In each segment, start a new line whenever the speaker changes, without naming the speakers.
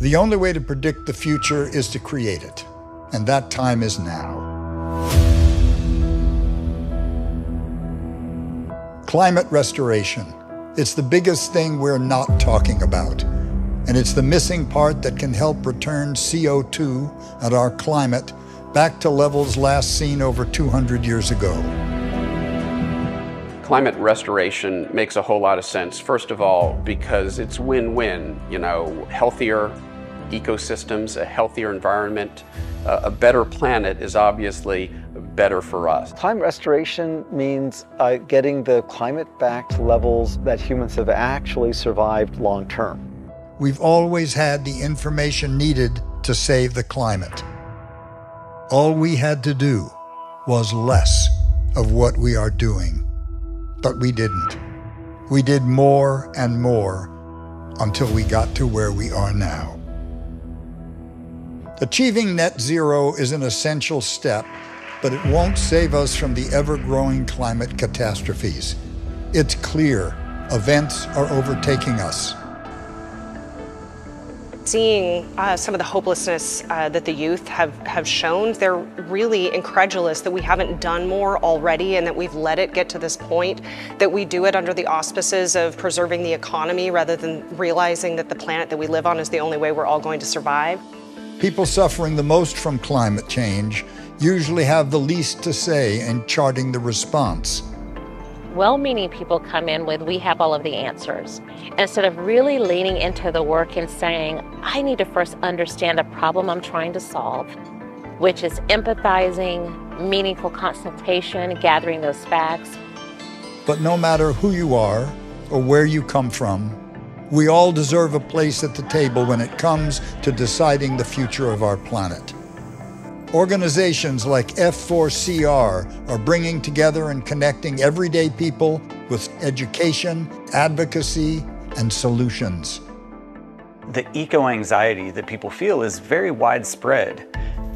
The only way to predict the future is to create it, and that time is now. Climate restoration. It's the biggest thing we're not talking about, and it's the missing part that can help return CO2 and our climate back to levels last seen over 200 years ago.
Climate restoration makes a whole lot of sense. First of all, because it's win-win, you know, healthier ecosystems, a healthier environment, uh, a better planet is obviously better for us.
Climate restoration means uh, getting the climate back to levels that humans have actually survived long term.
We've always had the information needed to save the climate. All we had to do was less of what we are doing. But we didn't. We did more and more until we got to where we are now. Achieving net zero is an essential step, but it won't save us from the ever-growing climate catastrophes. It's clear events are overtaking us
seeing uh, some of the hopelessness uh, that the youth have, have shown, they're really incredulous that we haven't done more already and that we've let it get to this point, that we do it under the auspices of preserving the economy rather than realizing that the planet that we live on is the only way we're all going to survive.
People suffering the most from climate change usually have the least to say in charting the response
well-meaning people come in with, we have all of the answers. Instead of really leaning into the work and saying, I need to first understand the problem I'm trying to solve, which is empathizing, meaningful consultation, gathering those facts.
But no matter who you are or where you come from, we all deserve a place at the table when it comes to deciding the future of our planet. Organizations like F4CR are bringing together and connecting everyday people with education, advocacy, and solutions.
The eco-anxiety that people feel is very widespread.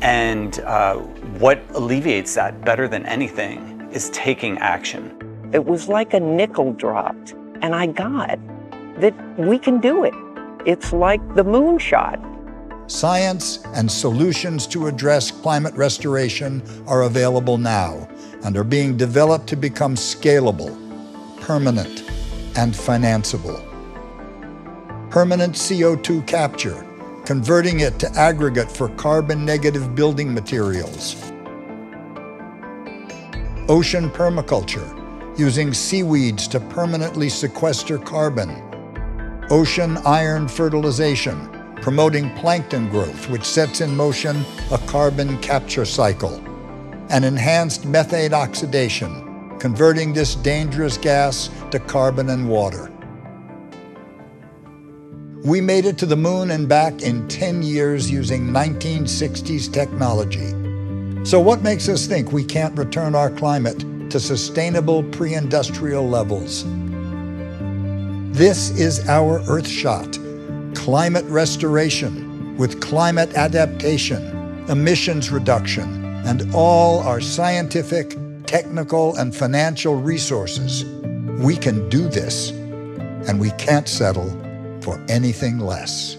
And uh, what alleviates that better than anything is taking action.
It was like a nickel dropped, and I got that we can do it. It's like the moonshot.
Science and solutions to address climate restoration are available now and are being developed to become scalable, permanent, and financeable. Permanent CO2 capture, converting it to aggregate for carbon-negative building materials. Ocean permaculture, using seaweeds to permanently sequester carbon. Ocean iron fertilization, promoting plankton growth, which sets in motion a carbon capture cycle, and enhanced methane oxidation, converting this dangerous gas to carbon and water. We made it to the moon and back in 10 years using 1960s technology. So what makes us think we can't return our climate to sustainable pre-industrial levels? This is our Earthshot, climate restoration, with climate adaptation, emissions reduction, and all our scientific, technical, and financial resources. We can do this, and we can't settle for anything less.